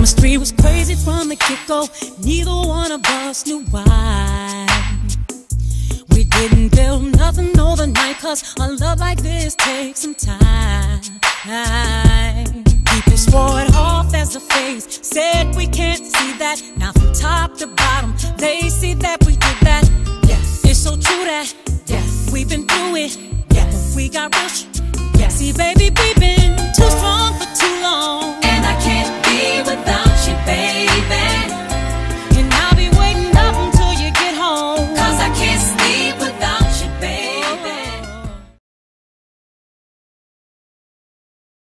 chemistry was crazy from the get go. Neither one of us knew why. We didn't build nothing overnight, cause a love like this takes some time. People swore it off as a phase, said we can't see that. Now, from top to bottom, they see that we did that. Yes, it's so true that, yes, we've been through it. Yes, we got rich. Yes, see, baby, we